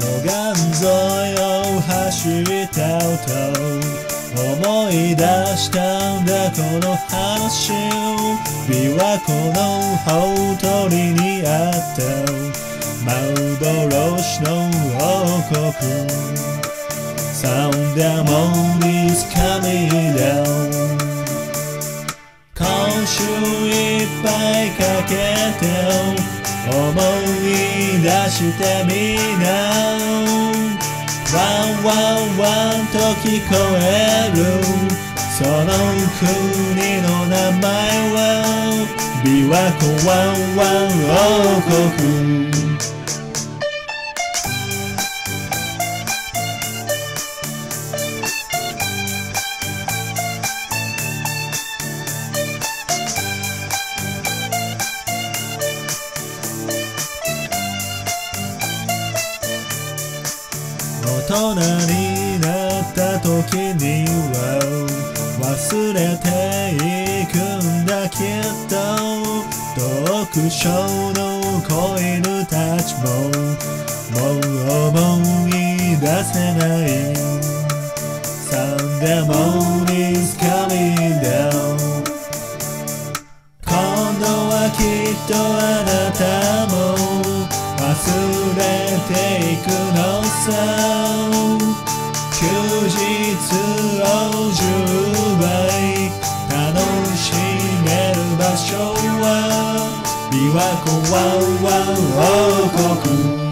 湖岸沿いを走った音思い出したんだこの話琵琶湖のほとりにあった幻の王国 Sunday morning is coming down. 今週いっぱいかけて思い出してみなワンワンワンと聞こえる。その国の名前は。琵琶湖ワンワン王国。大人になった時には忘れていくんだきっと読書の子犬たちももう思い出せない Sunday morning's coming down 今度はきっとあなたも忘れていくのさ日を10倍楽しめる場所は琵琶湖ワンワン王国。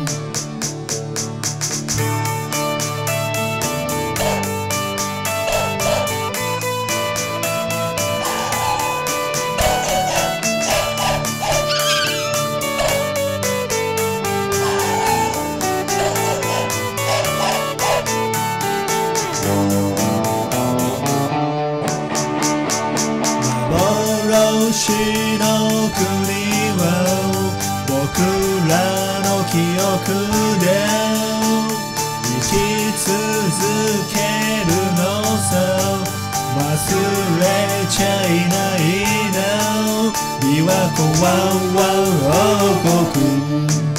幻の国は僕らの記憶で生き続けるのさ忘れちゃいないな琵琶湖は王国。